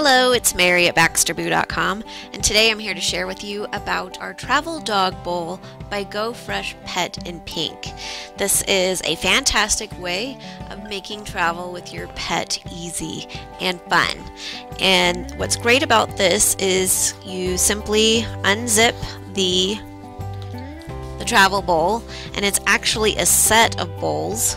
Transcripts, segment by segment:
Hello, it's Mary at BaxterBoo.com, and today I'm here to share with you about our Travel Dog Bowl by Go Fresh Pet in Pink. This is a fantastic way of making travel with your pet easy and fun. And what's great about this is you simply unzip the the travel bowl and it's actually a set of bowls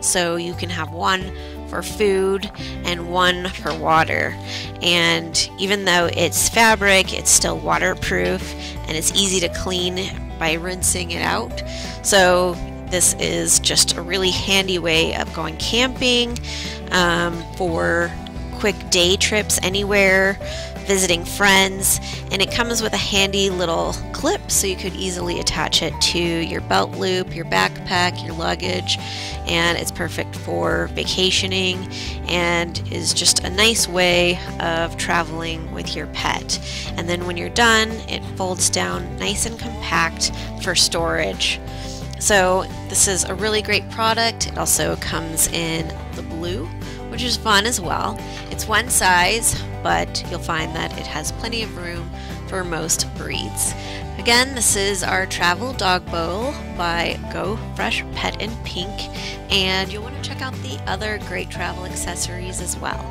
so you can have one for food and one for water. And even though it's fabric, it's still waterproof and it's easy to clean by rinsing it out. So this is just a really handy way of going camping um, for quick day trips anywhere visiting friends, and it comes with a handy little clip so you could easily attach it to your belt loop, your backpack, your luggage, and it's perfect for vacationing and is just a nice way of traveling with your pet. And then when you're done, it folds down nice and compact for storage. So this is a really great product. It also comes in the blue, which is fun as well. It's one size, but you'll find that it has plenty of room for most breeds. Again, this is our Travel Dog Bowl by Go Fresh Pet in Pink, and you'll want to check out the other great travel accessories as well.